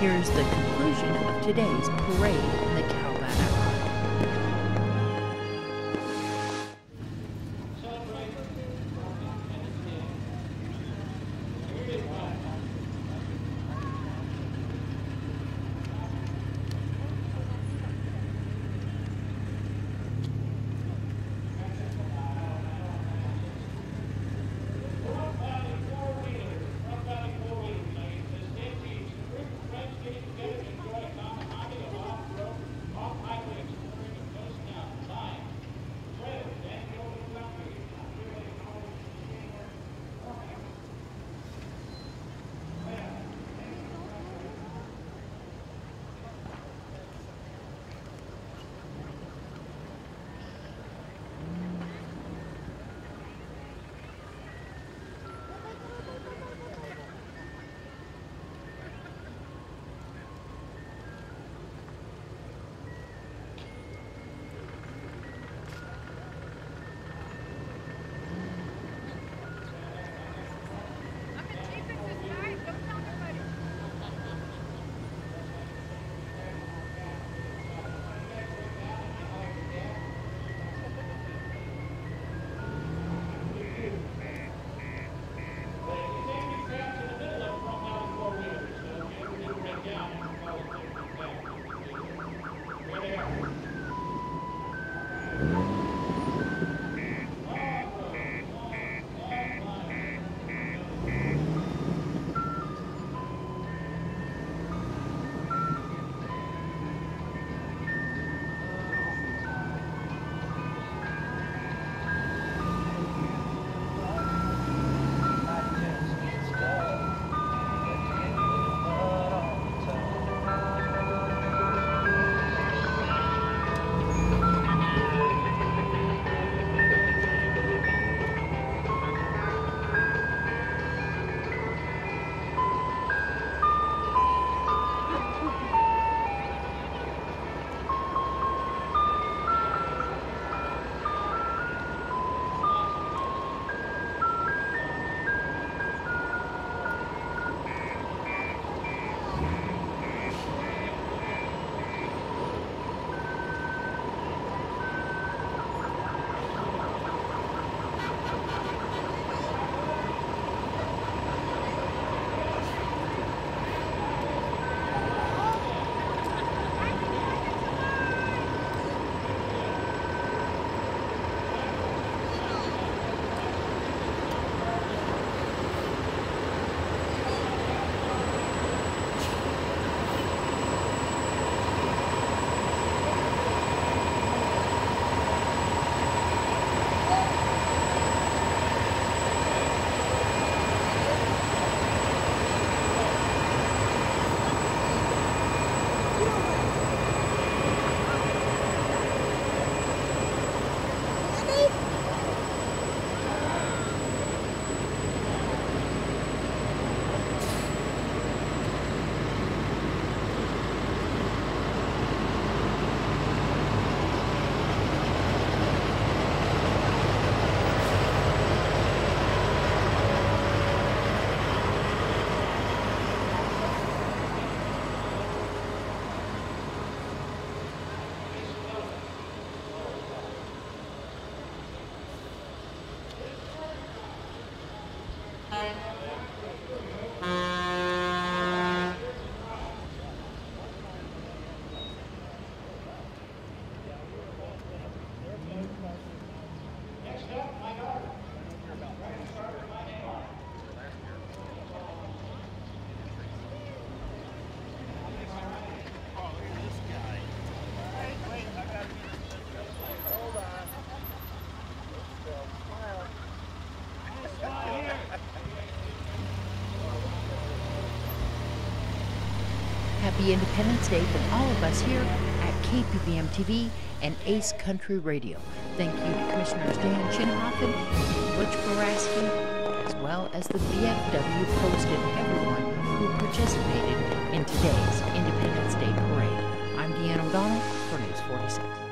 Here's the conclusion of today's parade in the Happy Independence Day from all of us here at KPVM TV and Ace Country Radio. Thank you to Commissioners Dan Schinhofen Butch Borasky, as well as the VFW Post and everyone who participated in today's Independence Day Parade. I'm Deanna O'Donnell for News 46.